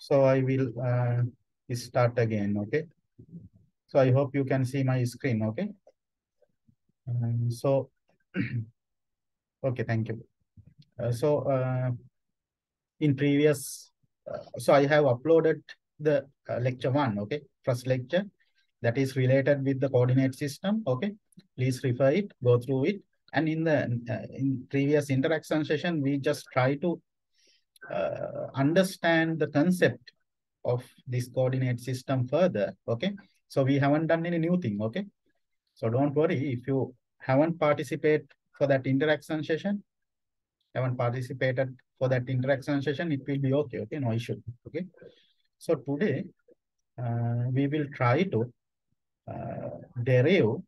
So I will uh, start again, okay? So I hope you can see my screen, okay? Um, so, okay, thank you. Uh, so uh, in previous, uh, so I have uploaded the uh, lecture one, okay? First lecture that is related with the coordinate system, okay? Please refer it, go through it. And in the uh, in previous interaction session, we just try to uh, understand the concept of this coordinate system further, okay? So we haven't done any new thing, okay? So don't worry if you haven't participated for that interaction session, haven't participated for that interaction session, it will be okay, okay? No issue, okay? So today, uh, we will try to uh, derive.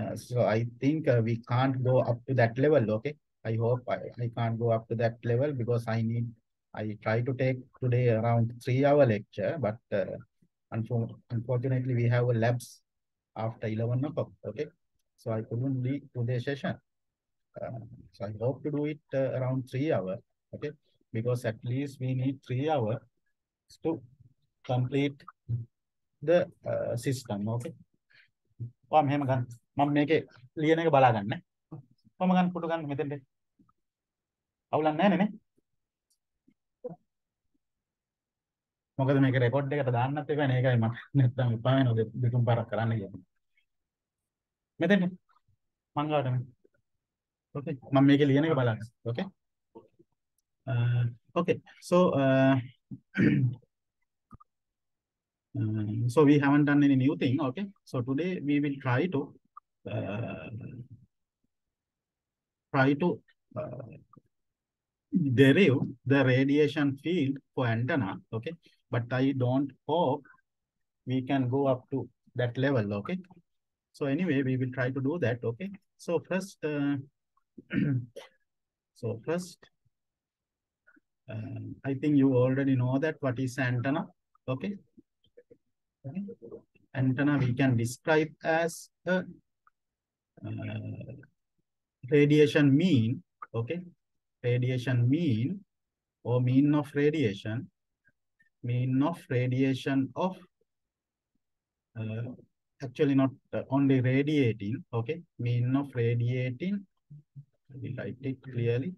Uh, so I think uh, we can't go up to that level, okay? I hope I, I can't go up to that level because I need, I try to take today around three hour lecture, but uh, unfor unfortunately we have a labs after 11 o'clock, okay? So I couldn't lead today's session. Uh, so I hope to do it uh, around three hour, okay? Because at least we need three hours to complete the uh, system, okay? ඔයා මෙහෙම ගන්න. මම මේකේ ලියන එක බලා ගන්න. කොහොම ගන්න ෆොටෝ ගන්න මෙතෙන්ට. අවුලක් නැහැ නේ. මොකද මේක රෙකෝඩ් එකට දාන්නත් එපානේ. ඒකයි මම නැත්තම් එපා වෙනවා දෙතුන් පාරක් කරන්න කියන්නේ. මෙතෙන්ට මං ගාවට මේ. ඕකේ. මම මේකේ ලියන එක බලා ගන්න. ඕකේ. Uh, okay, so uh, Uh, so we haven't done any new thing. Okay. So today we will try to uh, try to uh, derive the radiation field for antenna. Okay. But I don't hope we can go up to that level. Okay. So anyway, we will try to do that. Okay. So first, uh, so first, uh, I think you already know that what is antenna. Okay. Antenna we can describe as a uh, radiation mean, okay? Radiation mean or mean of radiation, mean of radiation of uh, actually not uh, only radiating, okay? Mean of radiating, write it clearly.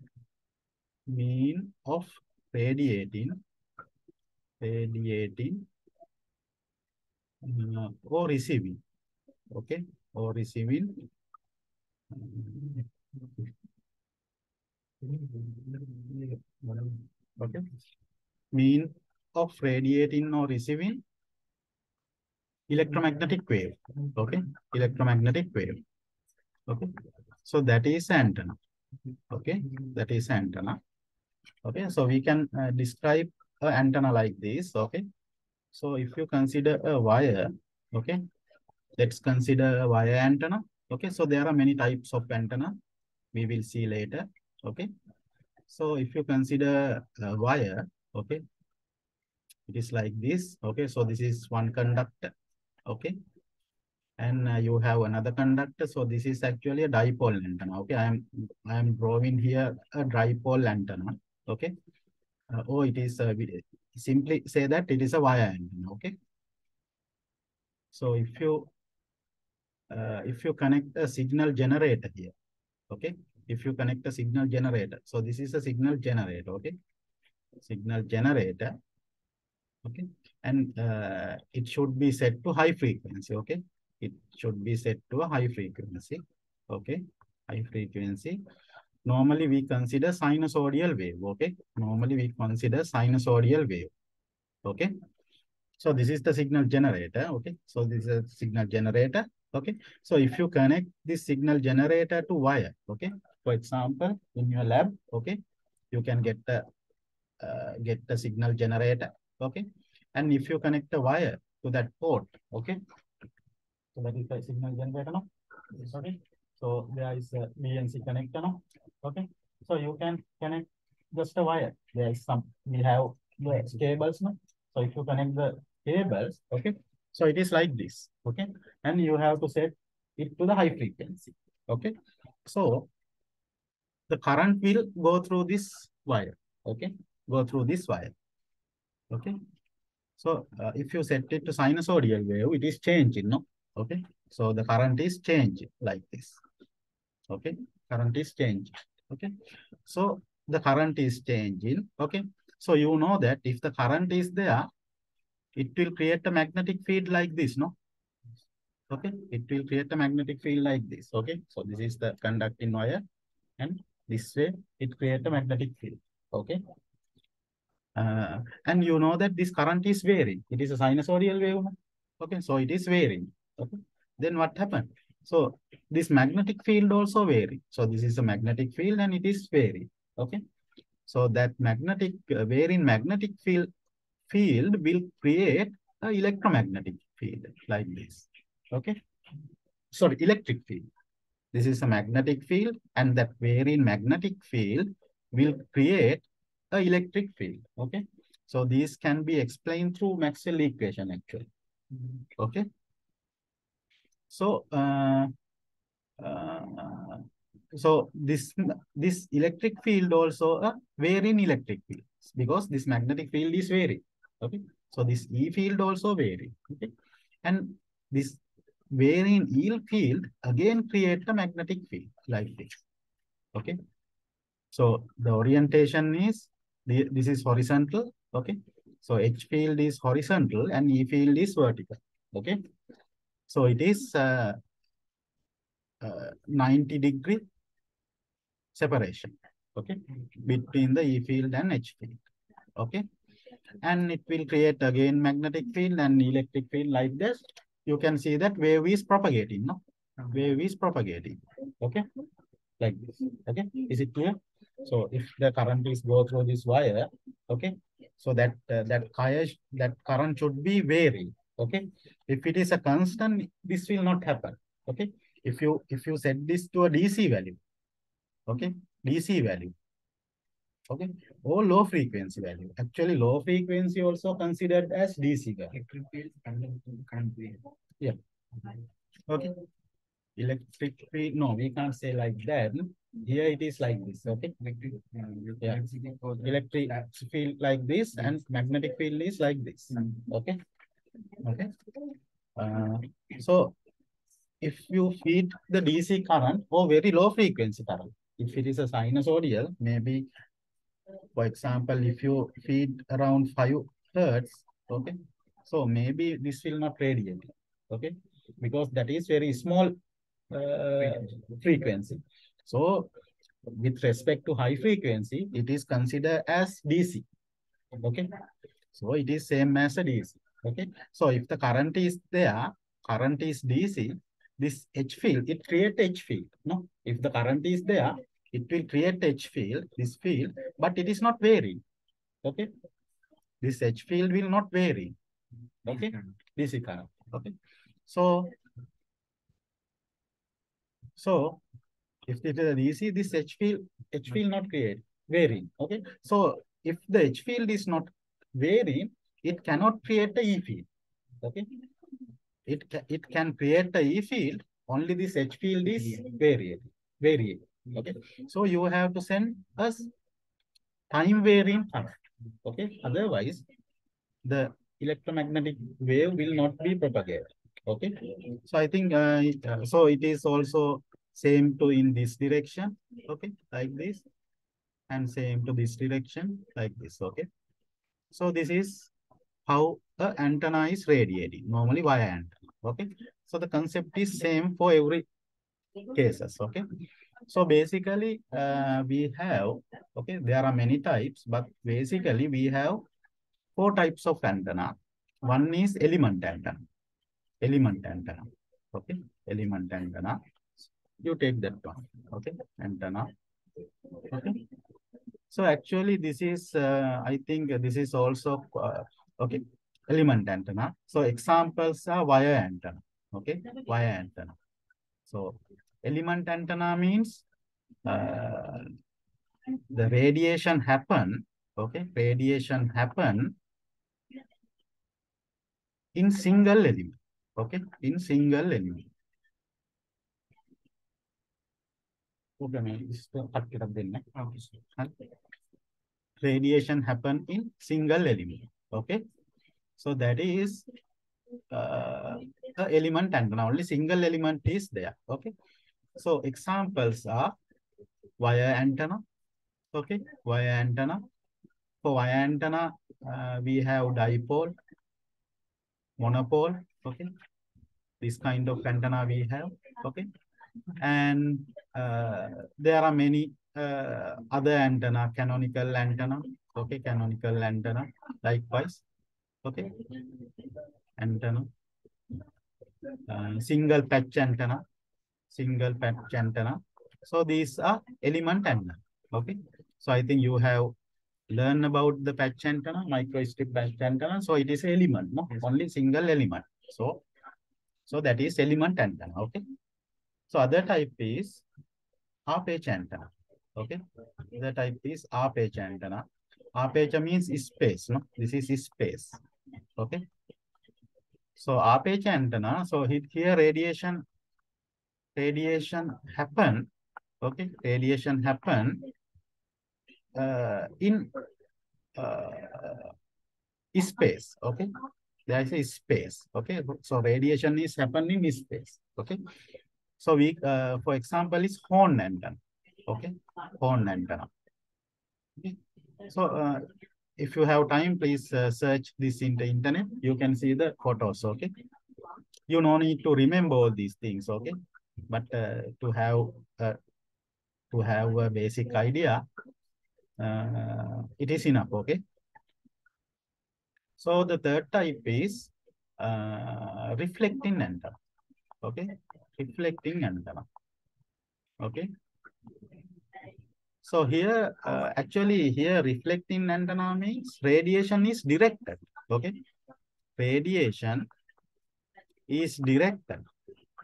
Mean of radiating, radiating uh, or receiving okay or receiving okay. Mean of radiating or receiving electromagnetic wave. Okay. Electromagnetic wave. Okay. So that is antenna. Okay. That is antenna. Okay. So we can uh, describe an antenna like this. Okay. So if you consider a wire, okay, let's consider a wire antenna. Okay, so there are many types of antenna. We will see later. Okay, so if you consider a wire, okay, it is like this. Okay, so this is one conductor. Okay, and uh, you have another conductor. So this is actually a dipole antenna. Okay, I am I am drawing here a dipole antenna. Okay, uh, oh, it is uh, simply say that it is a wire antenna, okay? So if you uh, if you connect a signal generator here, okay? If you connect a signal generator, so this is a signal generator, okay? Signal generator, okay? And uh, it should be set to high frequency, okay? It should be set to a high frequency, okay? High frequency normally we consider sinusoidal wave, okay? Normally we consider sinusoidal wave, okay? So this is the signal generator, okay? So this is a signal generator, okay? So if you connect this signal generator to wire, okay? For example, in your lab, okay? You can get the, uh, get the signal generator, okay? And if you connect the wire to that port, okay? So that is the signal generator, no? Okay. So there is a BNC connector now. Okay. So you can connect just a wire. There is some, we have the cables now. So if you connect the cables, okay. So it is like this. Okay. And you have to set it to the high frequency. Okay. So the current will go through this wire. Okay. Go through this wire. Okay. So uh, if you set it to sinusoidal wave, it is changing, no? Okay. So the current is changing like this. Okay. Current is changing. Okay. So the current is changing. Okay. So you know that if the current is there, it will create a magnetic field like this, no? Okay. It will create a magnetic field like this. Okay. So this is the conducting wire and this way it creates a magnetic field. Okay. Uh, and you know that this current is varying. It is a sinusoidal wave. Okay, so it is varying. Okay, then what happened? So this magnetic field also vary. So this is a magnetic field and it is varying. Okay, so that magnetic uh, varying magnetic field field will create a electromagnetic field like this. Okay, sorry, electric field. This is a magnetic field and that varying magnetic field will create a electric field. Okay. So these can be explained through Maxwell equation actually. Okay. So, uh, uh, so this this electric field also a varying electric field because this magnetic field is varying. Okay. So this E field also varying, Okay. And this varying E field again create a magnetic field like this. Okay. So the orientation is this is horizontal. Okay. So H field is horizontal and E field is vertical. Okay. So it is uh, uh, 90 degree separation. Okay. Between the E field and H field. Okay. And it will create again magnetic field and electric field like this. You can see that wave is propagating. No, wave is propagating. Okay. Like this. Okay. Is it clear? So if the current is go through this wire, okay, so that uh, that wire that current should be varying. Okay, if it is a constant, this will not happen. Okay, if you if you set this to a DC value, okay, DC value, okay, or low frequency value. Actually, low frequency also considered as DC electric field current. Yeah. Okay. Electric field, no, we can't say like that. Here it is like this. Okay. Electric, Yeah. electricity for the- electric field like this and magnetic field is like this. Okay. Okay. Uh, so if you feed the DC current or very low frequency current, if it is a sinusoidal, maybe, for example, if you feed around five hertz, okay, so maybe this will not radiate, okay, because that is very small uh, frequency. So with respect to high frequency, it is considered as DC. Okay. So it is same as a DC. Okay. So if the current is there, current is DC, this H field, it create H field. No, if the current is there, it will create H field, this field, but it is not varying. Okay. This H field will not vary. Okay. Hmm. DC current. Okay. So, so if it is a DC, this H field, H field not create varying. Okay. So if the H field is not varying, it cannot create a E field. Okay. It ca it can create a E field. Only this H field is variable. Variable. Okay. So you have to send us time varying current. Okay. Otherwise, the electromagnetic wave will not be propagated. Okay. So I think uh, uh, so it is also same to in this direction. Okay, like this. And same to this direction, like this. Okay. So this is how a antenna is radiating, normally via antenna. Okay. So the concept is same for every cases. Okay. So basically, uh, we have, okay, there are many types, but basically we have four types of antenna. One is element antenna. Element antenna. Okay. Element antenna. You take that one. Okay. Antenna. Okay. So actually, this is, uh, I think this is also, uh, okay, element antenna. So examples are wire antenna. Okay. Wire antenna. So element antenna means uh, the radiation happen, okay, radiation happen in single element, okay, in single element. Okay, ma'am, this is the cut it up then? Okay, Radiation happen in single element, Okay. So that is uh, a element antenna. Only single element is there. Okay. So examples are wire antenna. Okay. Wire antenna. For wire antenna, uh, we have dipole, monopole. Okay. This kind of antenna we have. Okay. And uh, there are many uh, other antenna, canonical antenna. Okay. Canonical antenna. Likewise. Okay. Antenna. Uh, single patch antenna. Single patch antenna. So these are element antenna. Okay. So I think you have learned about the patch antenna, microstrip patch antenna. So it is element, no? Yes. Only single element. So, so that is element antenna. Okay. So other type is half-edge antenna. Okay. The type is half-edge antenna. Half-edge means space, no? This is space. Okay. So half-edge antenna. So here radiation, radiation happen. Okay. Radiation happen uh, in uh, space. Okay. There is a space. Okay. So radiation is happening in space. Okay. So we, uh, for example, is horn antenna. Okay. Horn antenna. Okay. So uh, if you have time, please uh, search this in the internet. You can see the photos. Okay. You no need to remember all these things. Okay. But uh, to have uh, to have a basic idea, uh, it is enough. Okay. So the third type is uh, reflecting antenna. Okay, reflecting antenna. Okay. So here, uh, actually here reflecting antenna means radiation is directed. Okay. Radiation is directed.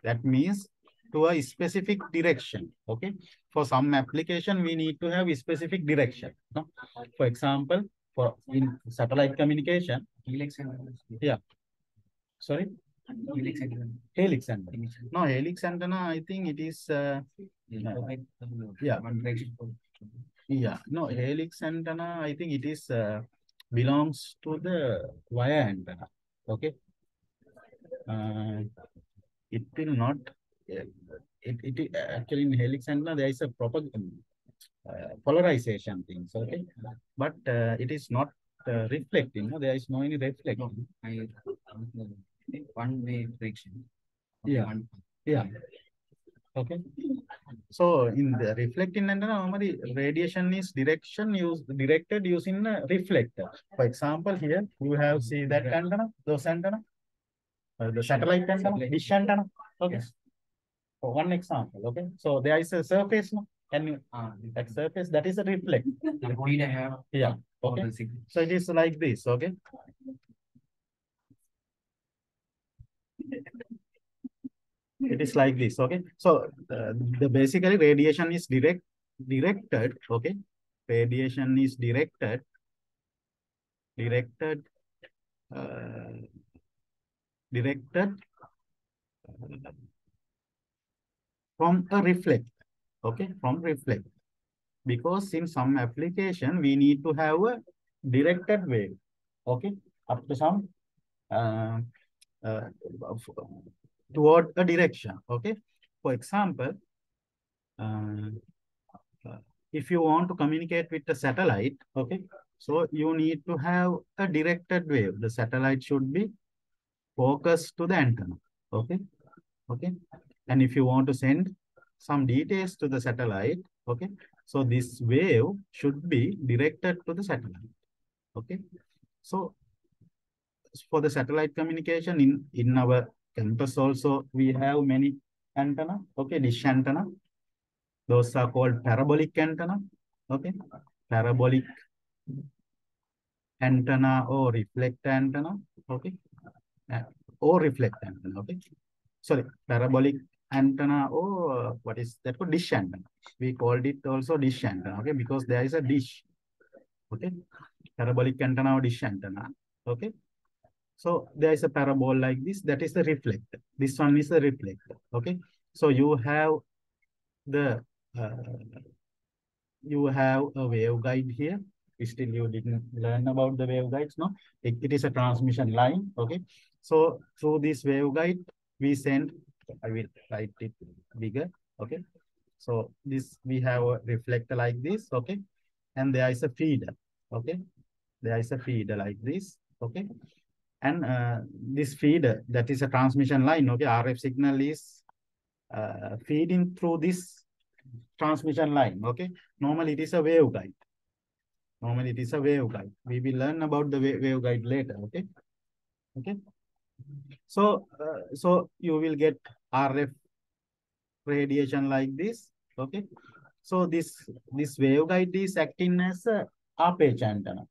That means to a specific direction. Okay. For some application, we need to have a specific direction. No? For example, for in satellite communication, Helix. Yeah. sorry, Helix and. helix antenna. No, helix antenna, I think it is, uh, Yeah. One direction. for- yeah, no, helix antenna, I think it is, uh, belongs to the wire antenna. Okay. Uh, it will not, it, it, actually in helix antenna, there is a proper uh, polarization things, okay? But uh, it is not uh, reflecting, no? there is no any reflecting. I, one way direction. Okay, Yeah. one- Yeah. Okay. So in the reflecting antenna, normally radiation is direction used directed using a reflector. For example, here you have see that antenna, those antenna, uh, the satellite antenna, dish antenna. Okay. Yes. For one example, okay. So there is a surface, no? Can you Ah, that surface that is a reflect. the point I have. Yeah. Okay. So it is like this, okay? It is like this, okay? So uh, the basically radiation is direct directed, okay? Radiation is directed, directed, uh, directed uh, from a reflect, okay? From reflect. Because in some application, we need to have a directed wave, okay? Up to some uh, uh, toward a direction, okay? For example, uh, if you want to communicate with a satellite, okay? So you need to have a directed wave. The satellite should be focused to the antenna, okay? Okay. And if you want to send some details to the satellite, okay? So this wave should be directed to the satellite, okay? So for the satellite communication in, in our campus also, we have many antenna, okay, dish antenna. Those are called parabolic antenna, okay? Parabolic antenna or reflect antenna, okay? Uh, or reflect antenna, okay? Sorry, parabolic antenna or uh, what is that called dish antenna. We called it also dish antenna, okay? Because there is a dish, okay? Parabolic antenna or dish antenna, okay? So there is a parabol like this, that is the reflector. This one is the reflector, okay? So you have the, uh, you have a waveguide here, still you didn't learn about the waveguides, no? It, it is a transmission line, okay? So through this waveguide, we send, I will write it bigger, okay? So this, we have a reflector like this, okay? And there is a feeder, okay? There is a feeder like this, okay? And uh, this feeder, that is a transmission line, okay? RF signal is uh, feeding through this transmission line, okay? Normally it is a waveguide. Normally it is a waveguide. We will learn about the wa- waveguide later, okay? Okay. So, uh, so you will get RF radiation like this, okay? So this, this waveguide is acting as a half-edge antenna.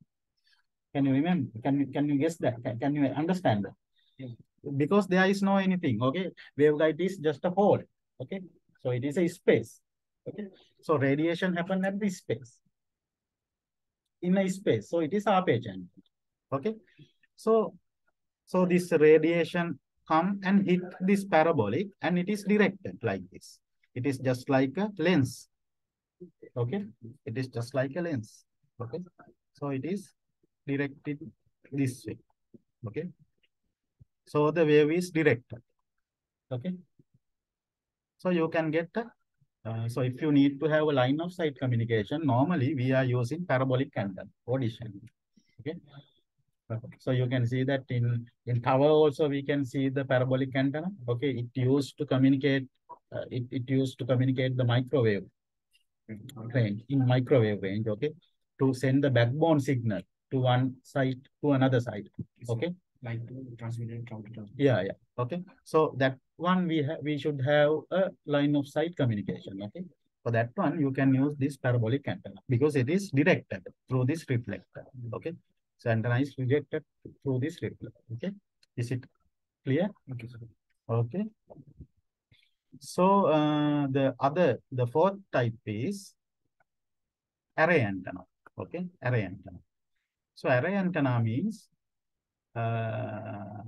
Can you remember? Can you, can you guess that? Can, can you understand that? Yeah. Because there is no anything, okay? Waveguide is just a hole, okay? So it is a space, okay? So radiation happen at this space. In a space, so it is half-edge antenna, okay? So, so this radiation come and hit this parabolic and it is directed like this. It is just like a lens, okay? It is just like a lens, okay? So it is directed this way, okay? So the wave is directed, okay? So you can get, uh, so if you need to have a line of sight communication, normally we are using parabolic antenna, audition, okay? So you can see that in, in tower also we can see the parabolic antenna, okay? It used to communicate, uh, it, it used to communicate the microwave range, in microwave range, okay? To send the backbone signal to one side to another side, okay? Like transmitted cloud to. Yeah, yeah, okay. So that one we have, we should have a line of sight communication, okay? For that one, you can use this parabolic antenna because it is directed through this reflector, okay? So antenna is directed through this reflector, okay? Is it clear? Okay, sir. Okay. So uh, the other, the fourth type is array antenna. Okay, array antenna. So array antenna means uh,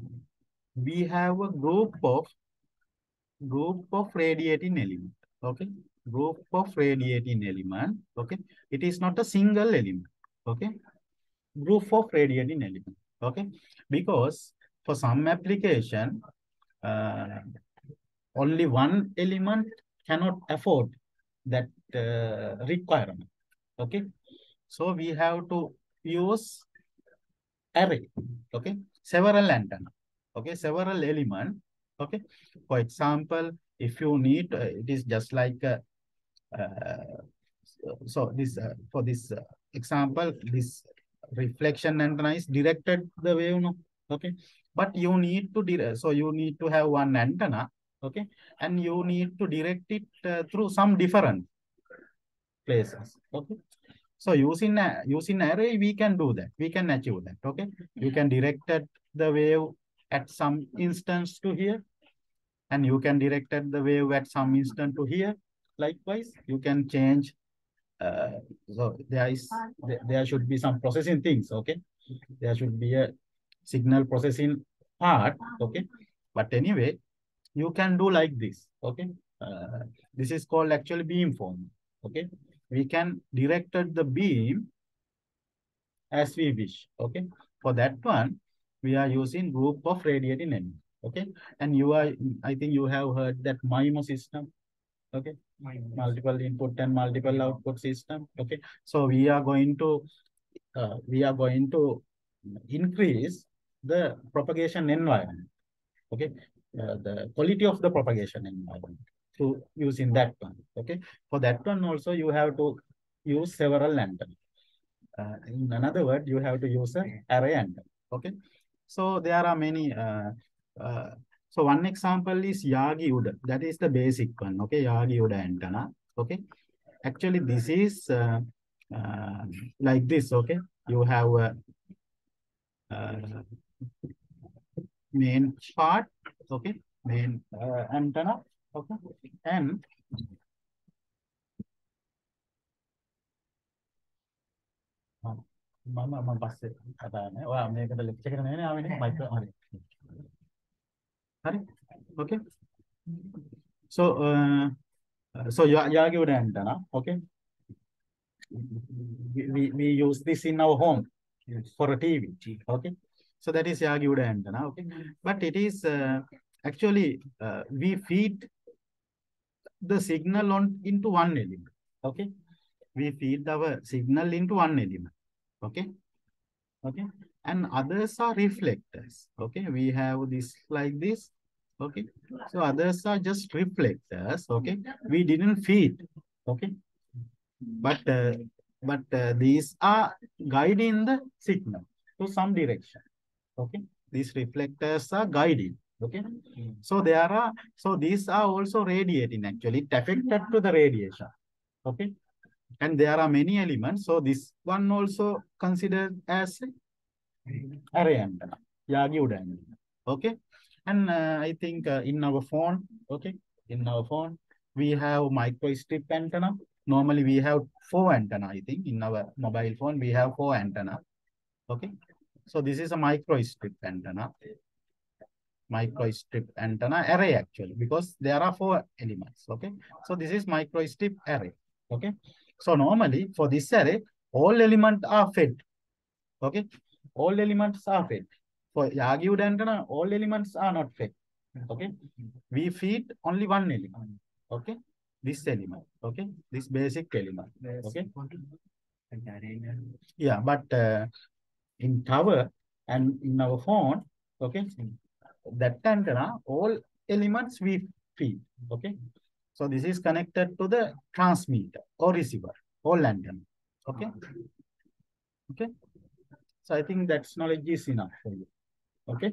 we have a group of group of radiating element. Okay, group of radiating element. Okay, it is not a single element. Okay, group of radiating element. Okay, because for some application, uh, only one element cannot afford that uh, requirement. Okay, so we have to use array. Okay, several antenna. Okay, several element. Okay, for example, if you need, uh, it is just like uh, uh, so- this uh, for this example, this reflection antenna is directed the wave, no? Okay, but you need to so you need to have one antenna, okay, and you need to direct it uh, through some different places, okay. So using a, using array, we can do that. We can achieve that. Okay, you can direct at the wave at some instance to here, and you can direct at the wave at some instant to here. Likewise, you can change. Uh, so there is there, should be some processing things. Okay, there should be a signal processing part. Okay, but anyway, you can do like this. Okay, uh, this is called actually beamformer. Okay, we can direct the beam as we wish. Okay, for that one, we are using group of radiating element. Okay, and you are, I think you have heard that MIMO system. Okay, multiple input and multiple output system. Okay, so we are going to, uh, we are going to increase the propagation environment. Okay, uh, the quality of the propagation environment through using that one. Okay, for that one also you have to use several antenna. Uh, in another word, you have to use an array antenna. Okay, so there are many. Uh, uh, so one example is Yagi Uda. That is the basic one. Okay, Yagi Uda antenna. Okay, actually this is uh, uh, like this. Okay, you have a uh, main part. Okay, main uh, antenna. Okay, and මම මම පස්සේ කතා කරන්නේ. ඔයා මේකට lecture එක නෙවෙයි ආවෙන්නේ micro හරි. හරි. Okay. So uh, so Ya- Yagi-Uda antenna. Okay. we, we, use this in our home Yes. for a TV. Okay. So that is Yagi-Uda antenna. Okay. But it is uh, actually uh, we feed the signal on into one element. Okay. We feed our signal into one element. Okay. Okay. And others are reflectors. Okay. We have this like this. Okay. So others are just reflectors. Okay. We didn't feed. Okay. But uh, but uh, these are guiding the signal to some direction. Okay. These reflectors are guiding. Okay. So there are, so these are also radiating actually, affected to the radiation. Okay. And there are many elements. So this one also considered as array antenna, Yagi-Uda antenna. Okay. And uh, I think uh, in our phone, okay, in our phone, we have microstrip antenna. Normally we have four antenna, I think. In our mobile phone, we have four antenna. Okay. So this is a microstrip antenna microstrip antenna array actually because there are four elements okay so this is microstrip array okay so normally for this array all elements are fed okay all elements are fed for Yagi-Uda antenna all elements are not fed okay? We feed only one element. Okay? This element. Okay? This basic element. Okay. yeah but uh, in tower and in our phone okay? That antenna all elements we feed. Okay? So this is connected to the transmitter or receiver all antenna okay? Okay so i think that knowledge is enough for you. Okay?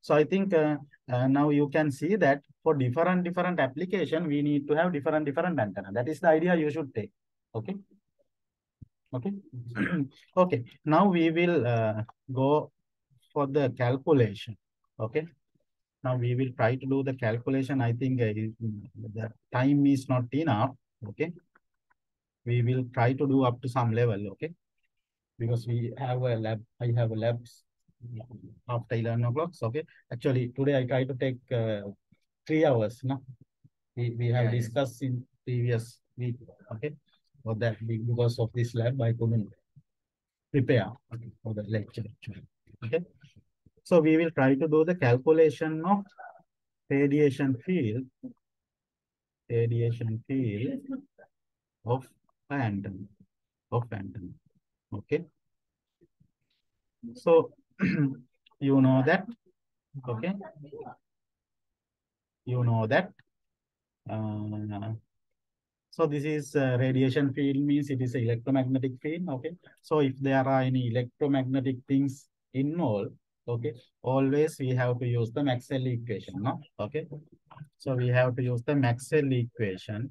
So i think uh, uh, now you can see that for different different application we need to have different different antenna. That is the idea you should take. Okay? Okay? Okay. Now we will uh, go for the calculation. Okay? Now we will try to do the calculation. I think uh, the time is not enough. Okay? We will try to do up to some level. Okay because we have a lab i have a labs after 11 o'clock okay. Actually today i try to take uh, three hours no? We, we have Yeah, yeah. discussed in previous week okay for that because of this lab i couldn't prepare for the lecture okay. So we will try to do the calculation of radiation field radiation field of antenna of antenna okay. So you know that. Okay. You know that. Uh, so this is uh, radiation field means it is electromagnetic field. Okay. So if there are any electromagnetic things involved okay always we have to use the maxwell equation no? Okay. So we have to use the maxwell equation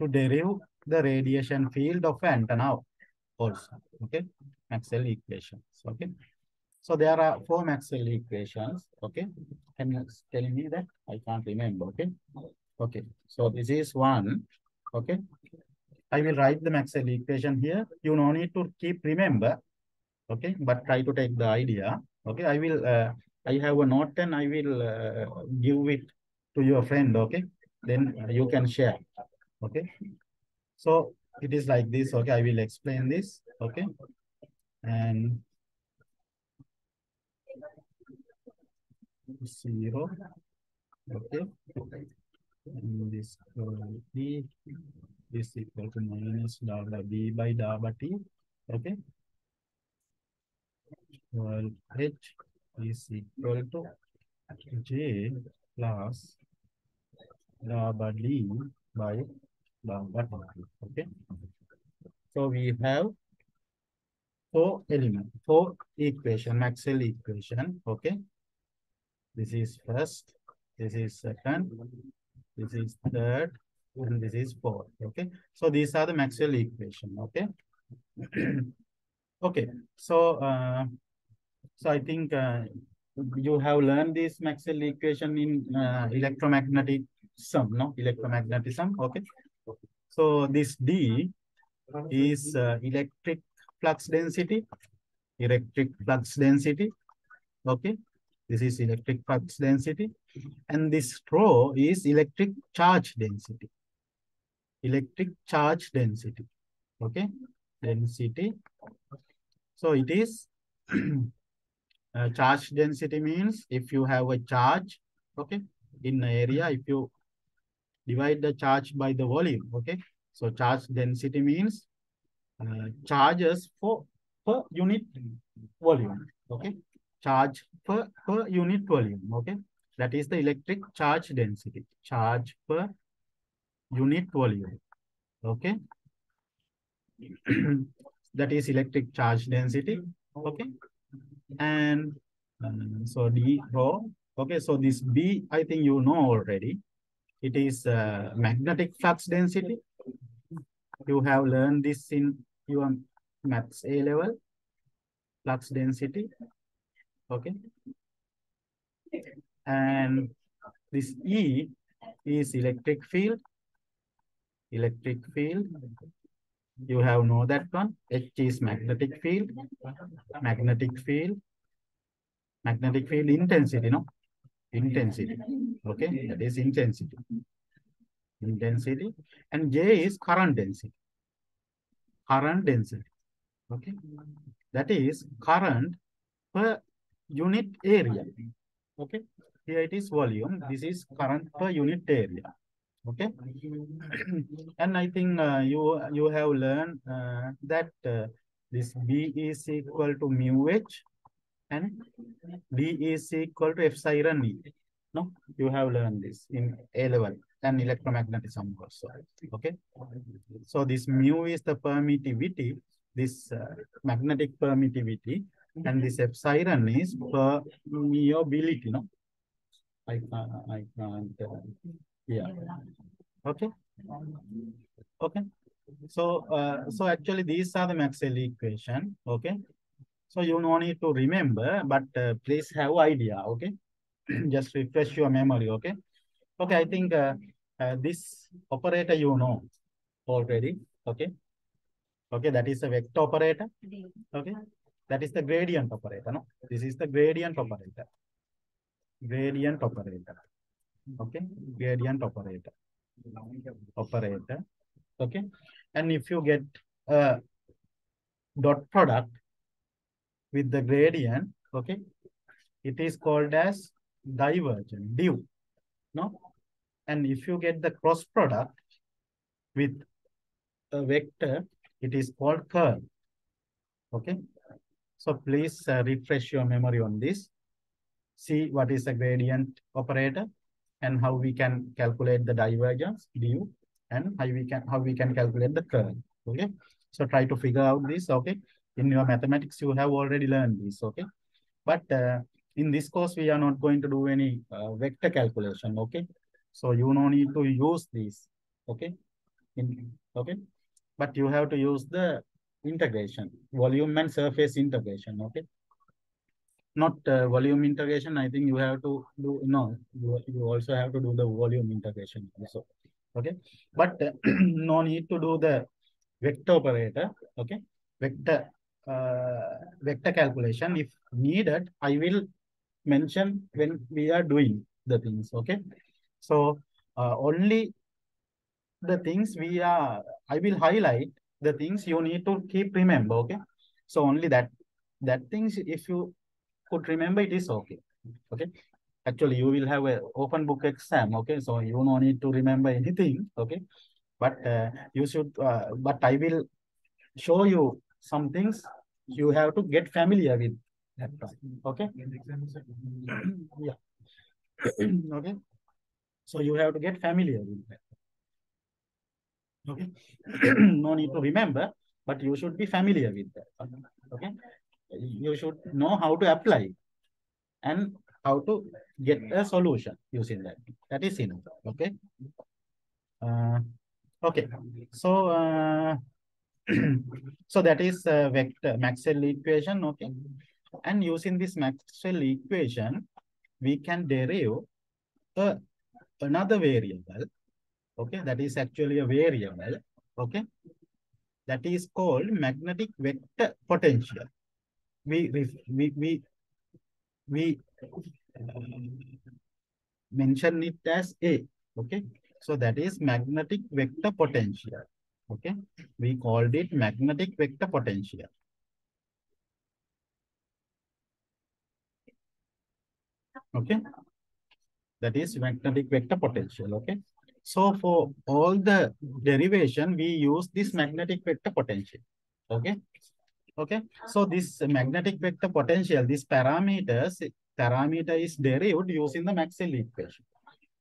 to derive the radiation field of antenna also okay? Maxwell equations okay? So there are four maxwell equations okay? Can you tell me that? I can't remember okay? Okay so this is one okay? I will write the maxwell equation here. You no need to keep remember okay? But try to take the idea okay? I will uh, i have a note and i will uh, give it to your friend okay? Then you can share okay? So it is like this. Okay i will explain this. Okay. And zero. Okay. And this be is equal to minus delta b by delta t. Okay. Well h is equal to j plus delta d by okay? So we have four element four equation maxwell equation okay? This is first this is second this is third and this is fourth okay? So these are the maxwell equation okay? Okay so uh, so i think uh, you have learned this maxwell equation in uh, electromagnetic sum no? Electromagnetism okay so this d is uh, electric flux density. Electric flux density. Okay. This is electric flux density. And this rho is electric charge density. Electric charge density. Okay, density. So it is uh, charge density means if you have a charge, okay, in an area, if you divide the charge by the volume, okay. So charge density means uh, charges for per unit volume, okay. Charge per per unit volume, okay. That is the electric charge density, charge per unit volume, okay. that is electric charge density, okay. And um, so D rho, okay. So this B, I think you know already. It is uh, magnetic flux density. You have learned this in your maths A level, flux density. Okay. And this E is electric field. Electric field. You have know that one. H is magnetic field. Magnetic field. Magnetic field intensity, no? Intensity. Okay, that is intensity. Intensity. And J is current density. Current density. Okay. That is current per unit area. Okay. Here it is volume. This is current per unit area. Okay. and I think uh, you you have learned uh, that uh, this B is equal to mu H and D is equal to epsilon E. No, you have learned this in A level and electromagnetism also. Okay. So this mu is the permittivity, this uh, magnetic permittivity, and this epsilon is permeability. No, I can't. I can't. Uh, yeah. Okay. Okay. So, uh, so actually these are the Maxwell equation. Okay. So you no need to remember, but uh, please have idea. Okay. Just refresh your memory. Okay. Okay. I think uh, uh, this operator you know already. Okay. Okay. That is a vector operator. Okay. That is the gradient operator. No, this is the gradient operator. Gradient operator. Okay. Gradient operator. Operator. Okay. And if you get a dot product with the gradient, okay, it is called as divergent, div. No? And if you get the cross product with a vector, it is called curl. Okay. So please uh, refresh your memory on this. See what is the gradient operator and how we can calculate the divergence, du, and how we can how we can calculate the curl. Okay. So try to figure out this. Okay. In your mathematics, you have already learned this. Okay. But uh, in this course, we are not going to do any uh, vector calculation. Okay. So you no need to use this. Okay. In, okay. But you have to use the integration, volume and surface integration. Okay. Not uh, volume integration. I think you have to do, no, you, you also have to do the volume integration also. Okay. But uh, no need to do the vector operator. Okay. Vector, vector calculation. If needed, I will mention when we are doing the things. Okay. So uh, only the things we are, I will highlight the things you need to keep remember. Okay. So only that, that things, if you could remember, it is okay. Okay. Actually, you will have a open book exam. Okay. So you no need to remember anything. Okay. But uh, you should, uh, but I will show you some things you have to get familiar with that. Okay. yeah. okay. So you have to get familiar with that. Okay. no need to remember, but you should be familiar with that. Okay. You should know how to apply and how to get a solution using that. That is enough. Okay. Uh, okay. So, uh, so that is uh, vector Maxwell equation. Okay. And using this Maxwell equation, we can derive a, another variable. Okay. That is actually a variable. Okay. That is called magnetic vector potential. We, we, we, we mention it as A. Okay. So that is magnetic vector potential. Okay, we called it magnetic vector potential. Okay, that is magnetic vector potential. Okay, so for all the derivation, we use this magnetic vector potential. Okay, okay. So this magnetic vector potential, this parameters, parameter is derived using the Maxwell equation.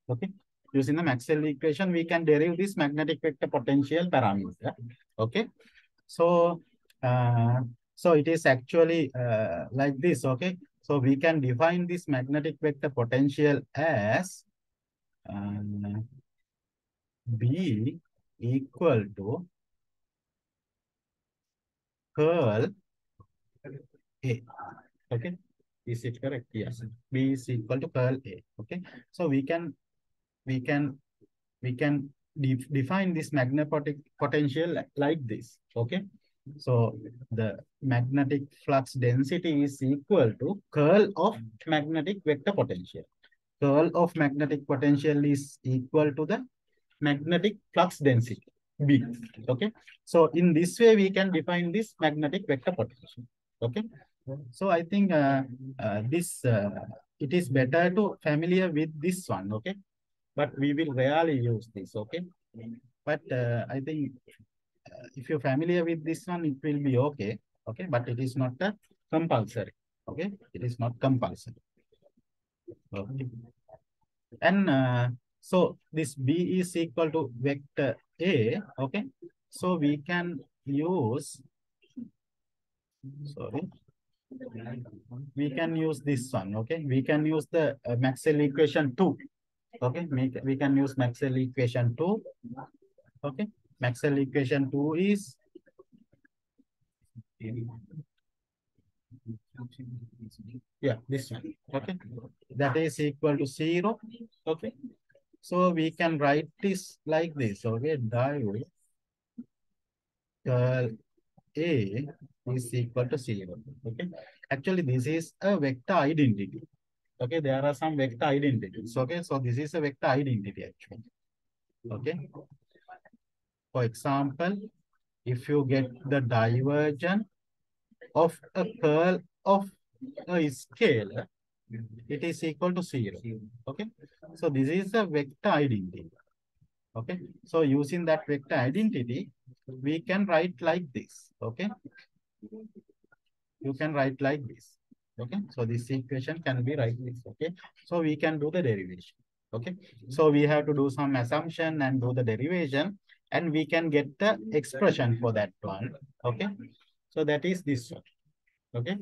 Okay, using the Maxwell equation, we can derive this magnetic vector potential parameter. Okay, so uh, so it is actually uh, like this. Okay, so we can define this magnetic vector potential as uh, B equal to curl A. Okay, is it correct? Yes, B is equal to curl A. Okay, so we can we can we can de define this magnetic potential like this. Okay, so the magnetic flux density is equal to curl of magnetic vector potential. Curl of magnetic potential is equal to the magnetic flux density B. Okay, so in this way we can define this magnetic vector potential. Okay, so I think uh, uh, this uh, it is better to familiar with this one. Okay, but we will rarely use this. Okay, but uh, I think uh, if you're familiar with this one, it will be okay. Okay, but it is not a compulsory. Okay, it is not compulsory. Okay, and uh, so this B is equal to vector A. Okay, so we can use. Sorry we can use this one okay we can use the uh, maxwell equation 2 okay we, we can use maxwell equation 2 okay maxwell equation 2 is yeah this one okay that is equal to 0 okay so we can write this like this okay diode curl uh, a is equal to 0. Okay. Actually, this is a vector identity. Okay. There are some vector identities. Okay. So this is a vector identity actually. Okay. For example, if you get the divergence of a curl of a scalar, it is equal to 0. Okay. So this is a vector identity. Okay. So using that vector identity, we can write like this. Okay you can write like this okay so this equation can be like this okay? So we can do the derivation okay? So we have to do some assumption and do the derivation and we can get the expression for that one okay? So that is this one okay?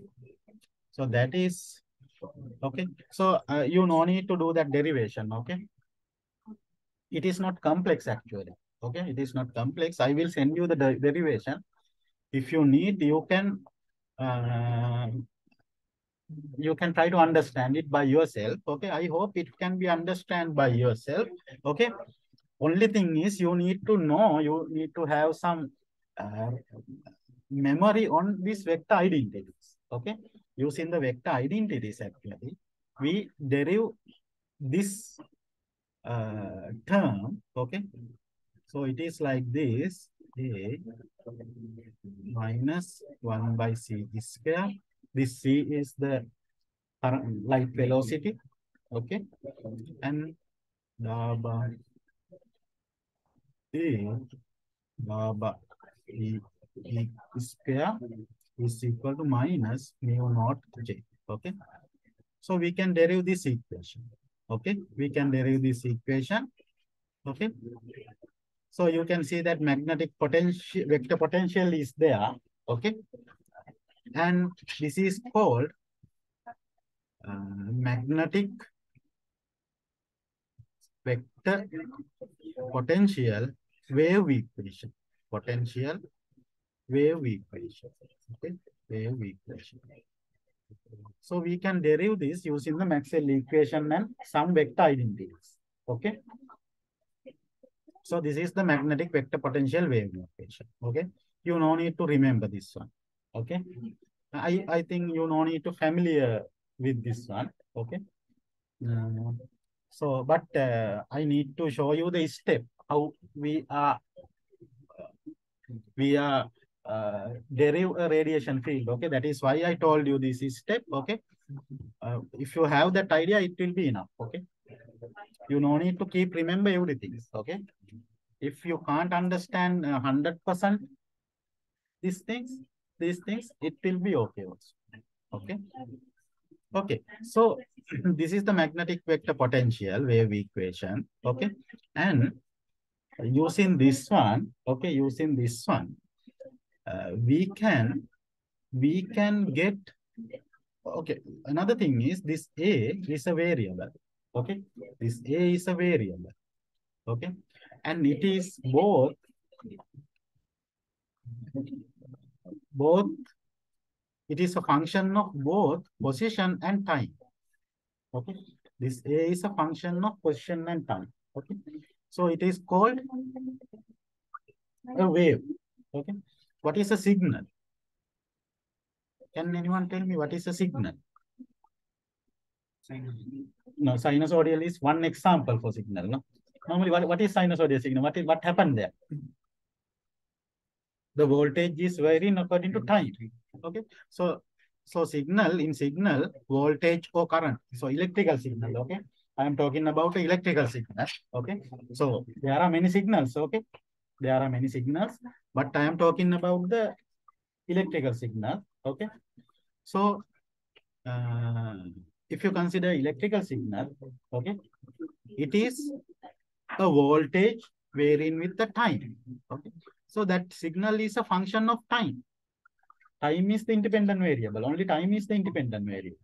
So that is okay? So uh, you no need to do that derivation okay? It is not complex actually okay? It is not complex. I will send you the de derivation. If you need, you can uh, you can try to understand it by yourself. Okay, I hope it can be understand by yourself. Okay, only thing is you need to know, you need to have some uh, memory on these vector identities. Okay, using the vector identities actually, we derive this uh, term. Okay, so it is like this. A minus 1 by c square. This c is the current light velocity. Okay. And GABA A GABA E, e square is equal to minus mu naught j. Okay. So we can derive this equation. Okay. We can derive this equation. Okay. So you can see that magnetic potential, vector potential is there. Okay. And this is called uh, magnetic vector potential wave equation. Potential wave equation. Okay. Wave equation. So we can derive this using the Maxwell equation and some vector identities. Okay. So this is the magnetic vector potential wave equation. Okay. You no need to remember this one. Okay. I, I think you no need to familiar with this one. Okay. Uh, so, but uh, I need to show you the step how we are we are uh, derive a radiation field. Okay, that is why I told you this is step. Okay, uh, if you have that idea, it will be enough. Okay, you no need to keep remember everything. Okay, if you can't understand hundred percent these things, these things, it will be okay also. Okay. Okay, so this is the magnetic vector potential wave equation. Okay, and using this one, okay, using this one, uh, we can we can get okay. Another thing is this a is a variable. Okay, this a is a variable. Okay, and it is both both it is a function of both position and time. Okay, this A is a function of position and time. Okay, so it is called a wave. Okay, what is a signal? Can anyone tell me what is a signal? No, sinusoidal is one example for signal. No, normally what, what is sinusoidal signal? What is what happened there? The voltage is varying according to time. Okay, so so signal in signal voltage or current. So electrical signal. Okay, I am talking about electrical signal. Okay, so there are many signals. Okay, there are many signals, but I am talking about the electrical signal. Okay, so uh, if you consider electrical signal, okay, it is a voltage varying with the time. Okay, so that signal is a function of time. Time is the independent variable. Only time is the independent variable.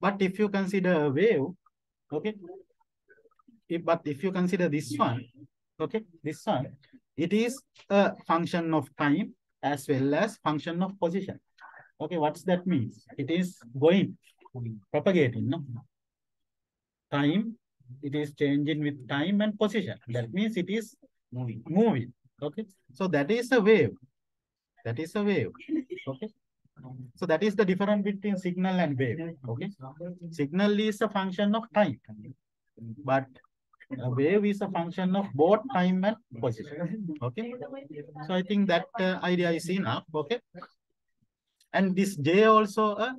But if you consider a wave, okay, if, but if you consider this one, okay, this one, it is a function of time as well as function of position. Okay, what's that means? It is going, propagating, no? Time, it is changing with time and position. That means it is Moving. moving. Okay, so that is a wave. That is a wave. Okay, so that is the difference between signal and wave. Okay, signal is a function of time, but a wave is a function of both time and position. Okay, so I think that uh, idea is enough. Okay, and this J also, uh,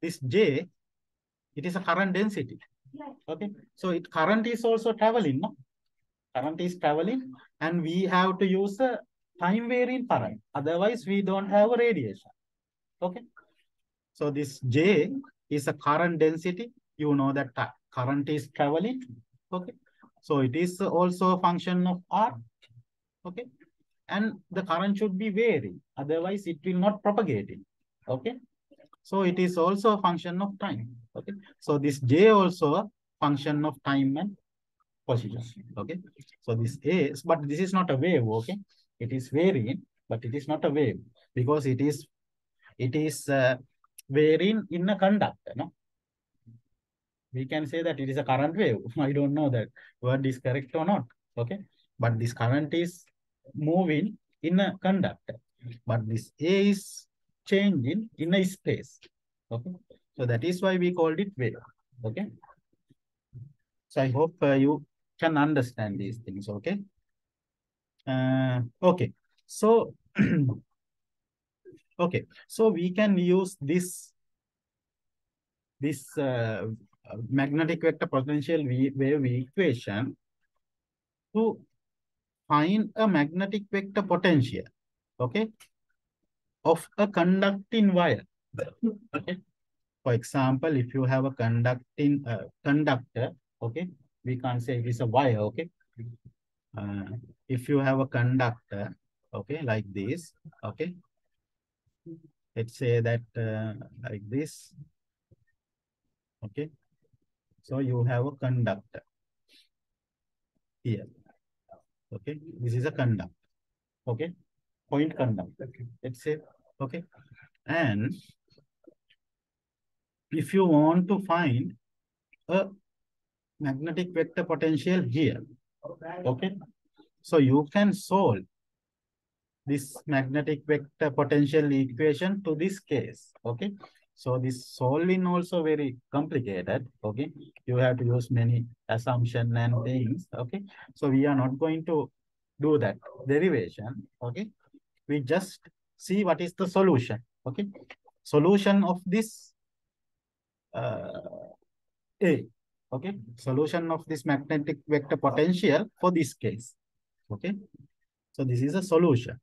this J, it is a current density. Okay, so it current is also traveling, no? Current is traveling, and we have to use a time varying current. Otherwise, we don't have a radiation. Okay, so this J is a current density. You know that current is traveling. Okay, so it is also a function of R. Okay, and the current should be varying. Otherwise, it will not propagate it. Okay, so it is also a function of time. Okay, so this J also a function of time and position. Okay, so this is, but this is not a wave. Okay, it is varying, but it is not a wave because it is it is uh, varying in a conductor. No, we can say that it is a current wave. I don't know that word is correct or not. Okay, but this current is moving in a conductor, but this A is changing in a space. Okay, so that is why we called it wave. Okay, so I hope uh, you can understand these things. Okay. Uh, okay, so okay, so we can use this this uh, magnetic vector potential wa- wave equation to find a magnetic vector potential, okay, of a conducting wire. Okay, for example, if you have a conducting uh, conductor, okay, we can't say it is a wire, okay. Uh, if you have a conductor, okay, like this, okay. Let's say that uh, like this, okay. So you have a conductor here, okay. This is a conductor, okay. Point conductor, okay. let's say, okay. And if you want to find a magnetic vector potential here, okay. So you can solve this magnetic vector potential equation to this case, okay. So this solving also very complicated, okay. You have to use many assumption and things, okay. So we are not going to do that derivation, okay. we just see what is the solution. Okay. Solution of this uh, A. Okay. Solution of this magnetic vector potential for this case. Okay. So this is a solution.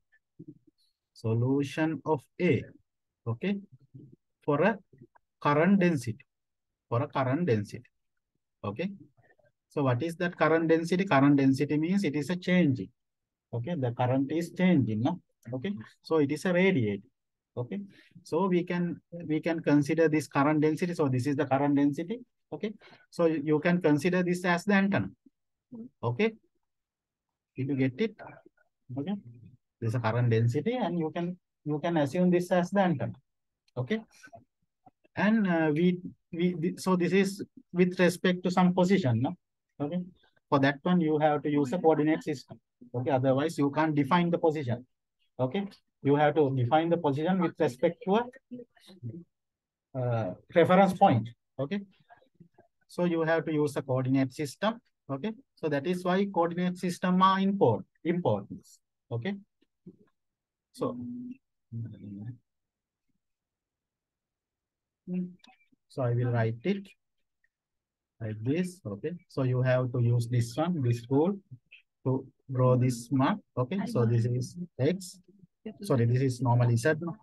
Solution of A. Okay. For a current density. For a current density. Okay. So what is that current density? Current density means it is a changing. Okay. The current is changing. No? Okay. So it is a radiating. Okay. So we can we can consider this current density. So this is the current density. Okay. So you can consider this as the antenna. Okay. Did you get it? Okay. This is a current density and you can you can assume this as the antenna. Okay. And uh, we we so this is with respect to some position, no? Okay. For that one, you have to use a coordinate system. Okay. Otherwise, you can't define the position. Okay. You have to define the position with respect to a uh, reference point. Okay. So you have to use a coordinate system. Okay. So that is why coordinate system are important. Important. Okay. So. So I will write it like this. Okay. So you have to use this one, this tool to draw this mark. Okay. So this is X. Sorry, this is normally. No?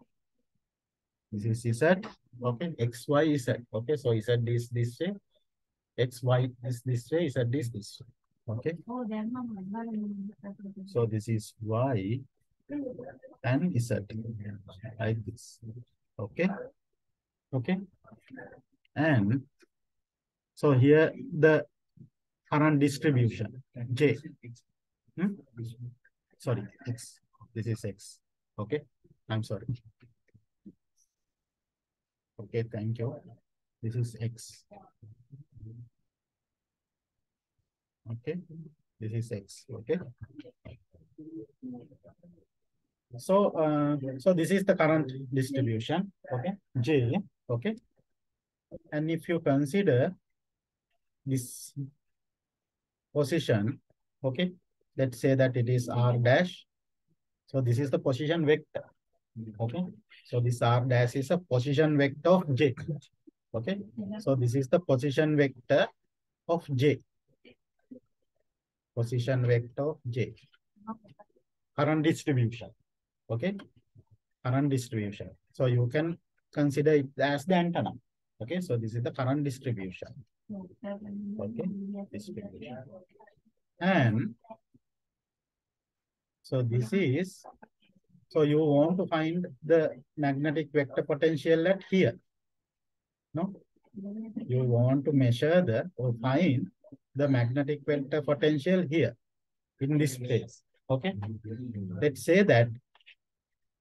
This is Z. Okay. X Y Z. Okay. So Z is this way. X, Y is this way. Is this way. Okay. So this is Y and Z like this. Okay. Okay. And so here the current distribution J. Hmm? Sorry, X. This is X. Okay. I'm sorry. Okay, thank you. This is X. Okay. This is X. Okay. So, uh, so this is the current distribution. Okay. J. Okay. And if you consider this position, okay, let's say that it is R dash. So this is the position vector. Okay. So this R dash is a position vector of J. Okay. So this is the position vector of J. Position vector J. Current distribution. Okay. Current distribution. So you can consider it as the antenna. Okay. So this is the current distribution. Okay. Distribution. And so this is, so you want to find the magnetic vector potential at here. No? You want to measure the or find the magnetic vector potential here in this place. Okay. Let's say that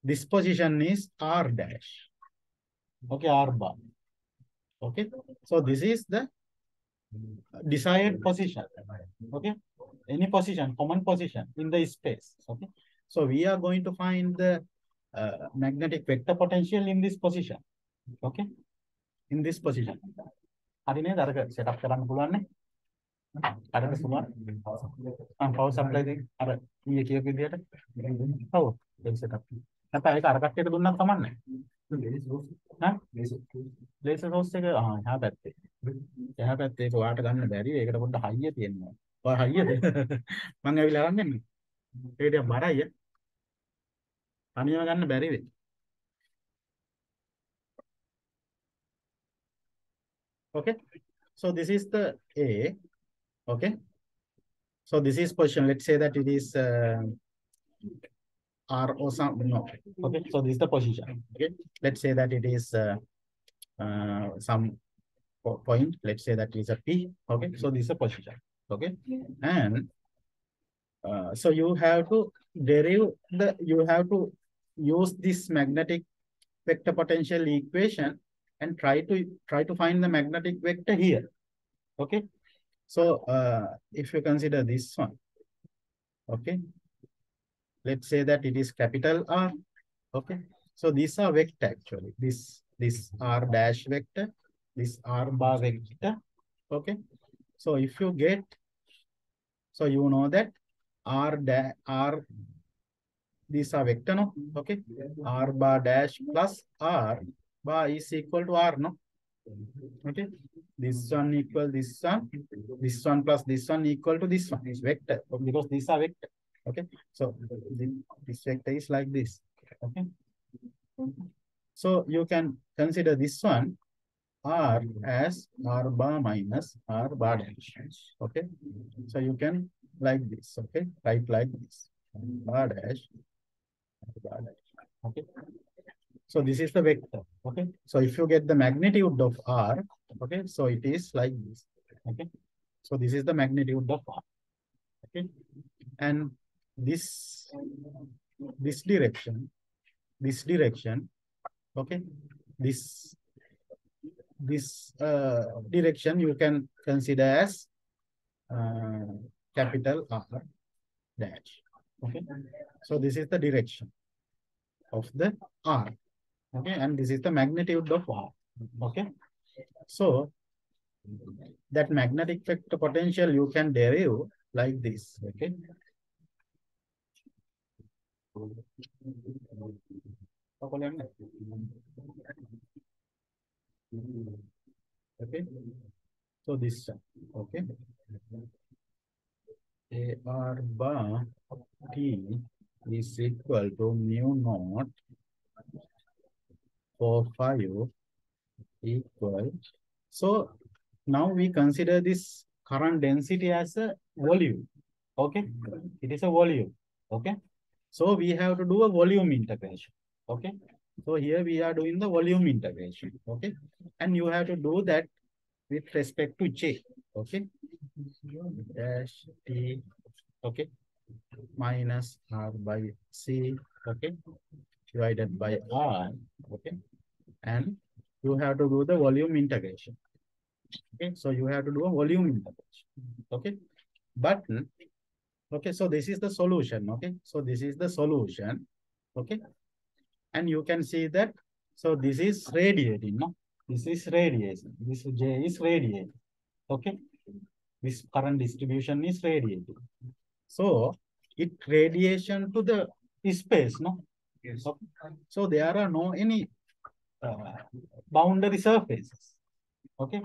this position is R dash. Okay, R bar. Okay. So this is the desired position. Okay. Any position, common position in the space. Okay. So we are going to find the uh, magnetic vector potential in this position. Okay. In this position. හරි නේද අරක setup කරන්න පුළුවන් නේ අරක පුළුවන්? මම power supply දෙක. අර ඊයේ කියපු විදිහට? ඔව්. ඒක සෙටප් නැත්නම් ඒක අර කට්ටියට දුන්නත් කමන්නේ. ඈ? ලේසර් සෝස් එක? ආ එහා පැත්තේ. එහා පැත්තේ ඒක ඔයාලට ගන්න බැරි. ඒකට පොඩ්ඩක් හයිය තියෙනවා. ඔය හයියද මම ඇවිල්ලා අරන් දෙන්නේ ඒක ටික බරයි තනියම ගන්න බැරි වෙයි. Okay. So this is the A. Okay. So this is position. Let's say that it is uh, R or some no. Okay. So this is the position. Okay. Let's say that it is uh, uh, some point. Let's say that it is a P. Okay. So this is a position. Okay. And uh, so you have to derive the you have to use this magnetic vector potential equation and try to try to find the magnetic vector here. Okay. So uh, if you consider this one, okay. Let's say that it is capital R. Okay. So these are vector actually. This this R dash vector, this R bar vector. Okay. So if you get, so you know that R da R these are vector, no? Okay. R bar dash plus R bar is equal to R, no? Okay. This one equal this one, this one plus this one equal to this one. is vector because these are vector. Okay. So this vector is like this. Okay. So you can consider this one R as R bar minus R bar dash. Okay. So you can like this. Okay. Write like this. Bar dash. Bar dash. Okay. So this is the vector. Okay. So if you get the magnitude of R, okay, so it is like this. Okay. So this is the magnitude of R. Okay. And this this direction, this direction, okay, this this uh, direction you can consider as uh, capital R dash. Okay. So this is the direction of the R. Okay, and this is the magnitude of R. Okay, so that magnetic vector potential you can derive like this. Okay. Okay, so this. Okay, A R bar T is equal to mu naught four pi equal. So now we consider this current density as a volume. Okay, it is a volume. Okay, so we have to do a volume integration. Okay, so here we are doing the volume integration. Okay, and you have to do that with respect to J. Okay, dash T. Okay, minus R by C. Okay, divided by R. Okay, and you have to do the volume integration. Okay, so you have to do a volume integration. Okay, but okay, so this is the solution. Okay, so this is the solution. Okay, and you can see that. So this is radiating. No, this is radiation. This J is radiating. Okay, this current distribution is radiating. So it radiation to the space. No, Yes. Okay. So there are no any boundary surfaces. Okay,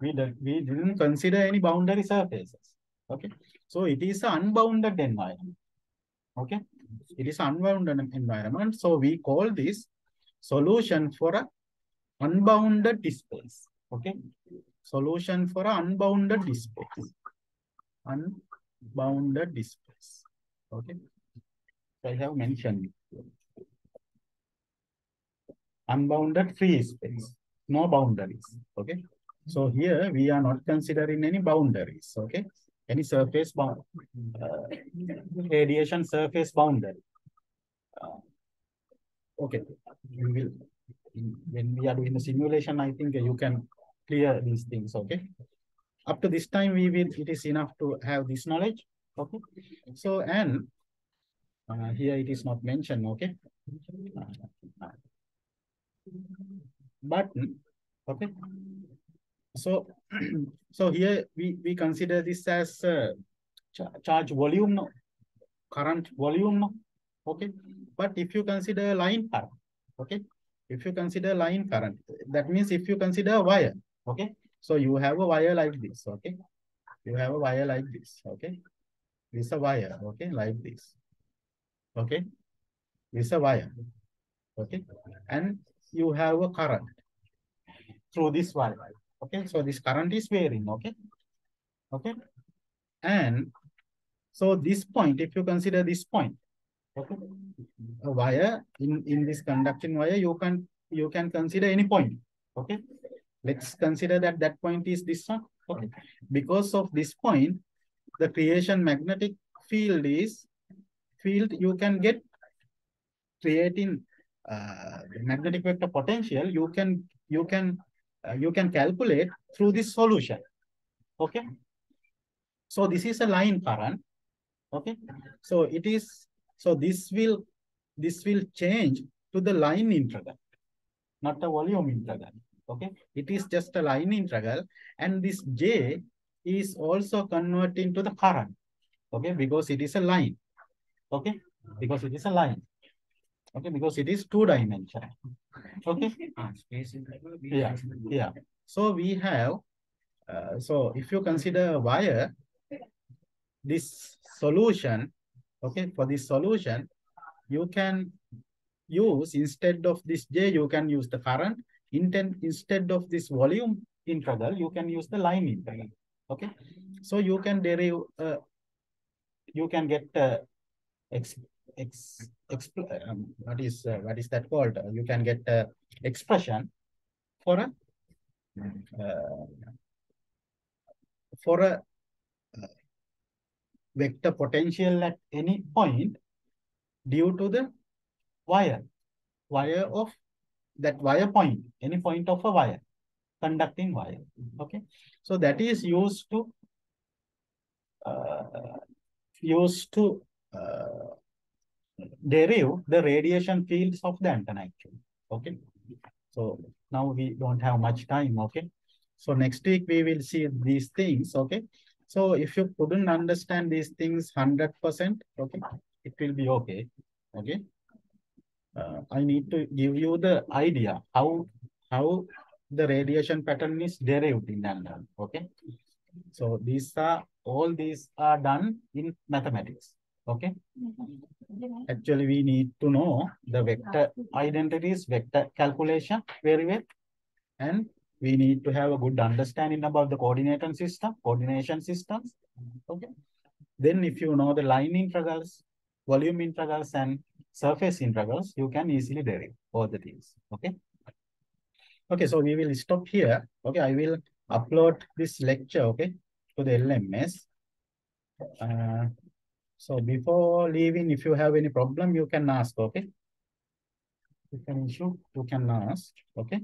we we didn't consider any boundary surfaces. Okay, so it is an unbounded environment. Okay, it is unbounded environment. So we call this solution for a unbounded space. Okay, solution for a unbounded space. Unbounded space. Okay, I have mentioned it unbounded free space, no boundaries. Okay. So here we are not considering any boundaries. Okay. Any surface bound, uh, radiation surface boundary. Uh, okay. We will, when we are doing the simulation, I think you can clear these things. Okay. Up to this time, we will, it is enough to have this knowledge. Okay. So, and uh, here it is not mentioned. Okay. Button. Okay. So, so here we, we consider this as uh, cha- charge volume, no? current volume, no? okay. But if you consider line current, okay. If you consider line current, that means if you consider a wire, okay. So you have a wire like this, okay. You have a wire like this, okay. This is a wire, okay, like this. Okay. This is a wire, okay. And you have a current through this wire. Okay, so this current is varying. Okay, okay, and so this point, if you consider this point, okay, a wire in in this conducting wire, you can you can consider any point. Okay, let's consider that that point is this one. Okay, because of this point, the creation magnetic field is field you can get creating uh, the magnetic vector potential, you can you can uh, you can calculate through this solution. Okay. So this is a line current. Okay. So it is so this will this will change to the line integral, not a volume integral. Okay. It is just a line integral, and this J is also converting to the current. Okay, because it is a line. Okay, because it is a line. Okay, because it is two dimensional. Okay, Ah. Yeah, yeah. so we have, uh, so if you consider a wire, this solution, okay, for this solution, you can use instead of this J, you can use the current. Intent instead of this volume integral, you can use the line integral. Okay, so you can derive, uh, you can get uh, ex, ex, expl um, what is uh, what is that called? You can get uh, expression for a uh, for a uh, vector potential at any point due to the wire, wire of that wire point, any point of a wire, conducting wire. Okay, so that is used to uh, used to uh, derive the radiation fields of the antenna actually. Okay, so now we don't have much time. Okay, so next week we will see these things. Okay, so if you couldn't understand these things hundred percent, okay, it will be okay. Okay, uh, I need to give you the idea how how the radiation pattern is derived in antenna. Okay, so these are all these are done in mathematics. Okay. Actually, we need to know the vector identities, vector calculation very well. And we need to have a good understanding about the coordination system, coordination systems. Okay. Then if you know the line integrals, volume integrals and surface integrals, you can easily derive all the things. Okay. Okay, so we will stop here. Okay, I will upload this lecture, okay, to the LMS. Uh, so before leaving, if you have any problem, you can ask, okay? If any issue, you can ask, okay?